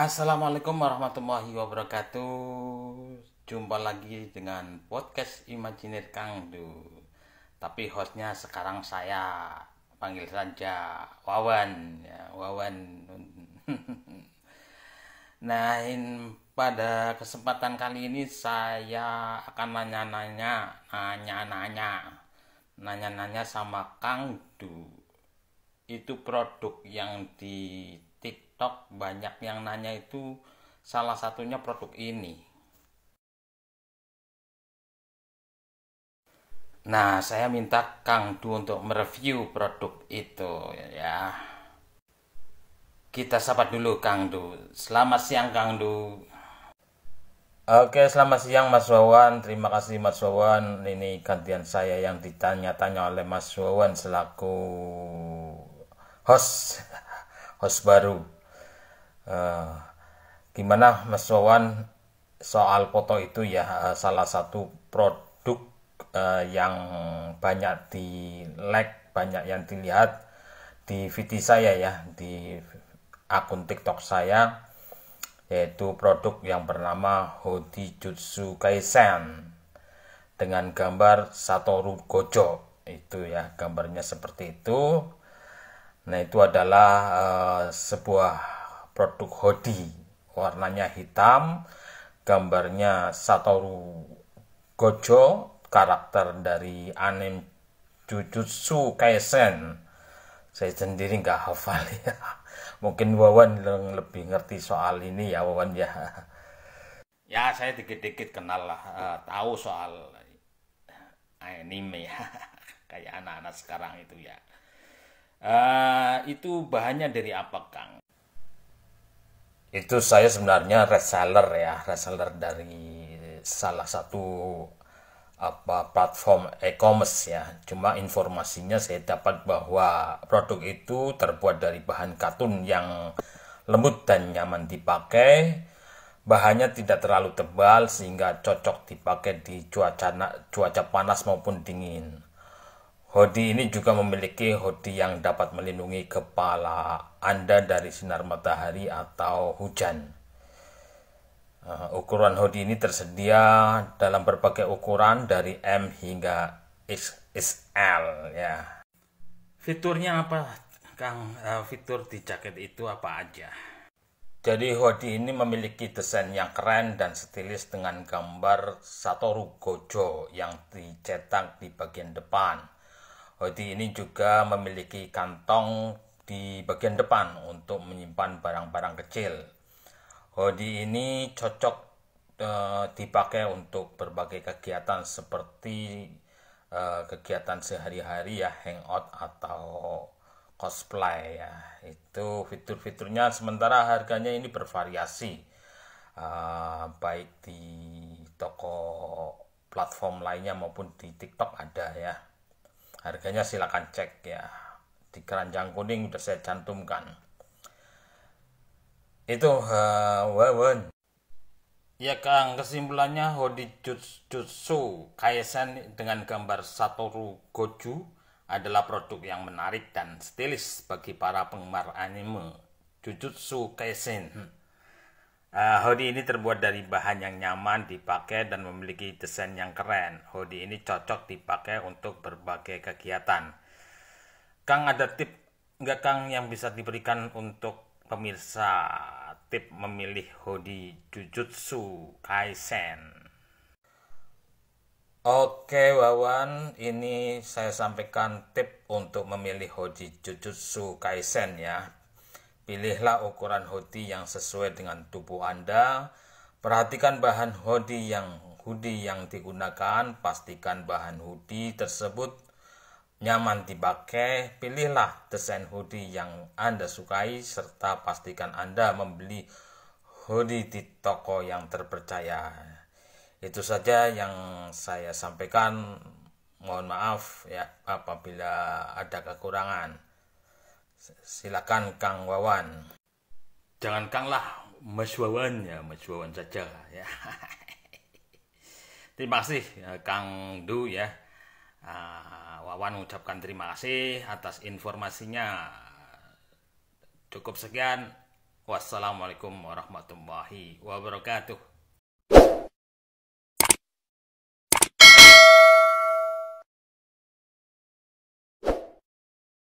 Assalamualaikum warahmatullahi wabarakatuh. Jumpa lagi dengan podcast Imajiner Kangdu Tapi hostnya sekarang saya. Panggil saja Wawan. Ya, Wawan. Nah in, pada kesempatan kali ini saya akan nanya-nanya Nanya-nanya. Nanya-nanya sama Kangdu Itu produk yang di TikTok banyak yang nanya itu salah satunya produk ini. Nah, saya minta Kang Du untuk mereview produk itu ya. Kita sapa dulu Kang Du. Selamat siang Kang Du. Oke, selamat siang Mas Wawan. Terima kasih Mas Wawan. Ini gantian saya yang ditanya-tanya oleh Mas Wawan selaku host host baru Uh, gimana Mas Wawan soal foto itu ya? Uh, salah satu produk uh, yang banyak di like banyak yang dilihat di VT saya ya di akun TikTok saya yaitu produk yang bernama Hodi Jutsu Kaisen dengan gambar Satoru Gojo. Itu ya gambarnya seperti itu. Nah itu adalah uh, sebuah produk hoodie. Warnanya hitam gambarnya Satoru Gojo karakter dari anime Jujutsu Kaisen. Saya sendiri nggak hafal ya. Mungkin Wawan yang lebih ngerti soal ini ya Wawan ya. Ya saya dikit-dikit kenal lah uh, tahu soal anime ya. Kayak anak-anak sekarang itu ya. Uh, itu bahannya dari apa Kang itu saya sebenarnya reseller ya reseller dari salah satu apa platform e-commerce ya. Cuma informasinya saya dapat bahwa produk itu terbuat dari bahan katun yang lembut dan nyaman dipakai. Bahannya tidak terlalu tebal sehingga cocok dipakai di cuaca cuaca panas maupun dingin Hoodie ini juga memiliki hoodie yang dapat melindungi kepala Anda dari sinar matahari atau hujan. Uh, ukuran hoodie ini tersedia dalam berbagai ukuran dari M hingga XL ya. Fiturnya apa, Kang? Uh, fitur di jaket itu apa aja? Jadi hoodie ini memiliki desain yang keren dan stilis dengan gambar Satoru Gojo yang dicetak di bagian depan Hoodie ini juga memiliki kantong di bagian depan untuk menyimpan barang-barang kecil. Hoodie ini cocok e, dipakai untuk berbagai kegiatan seperti e, kegiatan sehari-hari ya, hangout atau cosplay ya. Itu fitur-fiturnya sementara harganya ini bervariasi. E, baik di toko platform lainnya maupun di TikTok ada ya harganya silakan cek ya. Di keranjang kuning udah saya cantumkan. Itu uh, wawan ya kang kesimpulannya Hodi Jutsu Kaisen dengan gambar Satoru Goju adalah produk yang menarik dan stilis bagi para penggemar anime Jujutsu Kaisen Uh, hoodie ini terbuat dari bahan yang nyaman dipakai dan memiliki desain yang keren. Hoodie ini cocok dipakai untuk berbagai kegiatan. Kang ada tip nggak Kang yang bisa diberikan untuk pemirsa tip memilih hoodie Jujutsu Kaisen? Oke Wawan, ini saya sampaikan tip untuk memilih hoodie Jujutsu Kaisen ya Pilihlah ukuran hoodie yang sesuai dengan tubuh Anda. Perhatikan bahan hoodie yang hoodie yang digunakan, pastikan bahan hoodie tersebut nyaman dipakai. Pilihlah desain hoodie yang Anda sukai serta pastikan Anda membeli hoodie di toko yang terpercaya. Itu saja yang saya sampaikan. Mohon maaf ya apabila ada kekurangan. Silakan Kang Wawan. Jangan Kang lah, Mas Wawan ya, Mas Wawan saja ya. terima kasih ya, Kang Du ya. Uh, Wawan mengucapkan terima kasih atas informasinya. Cukup sekian. Wassalamualaikum warahmatullahi wabarakatuh.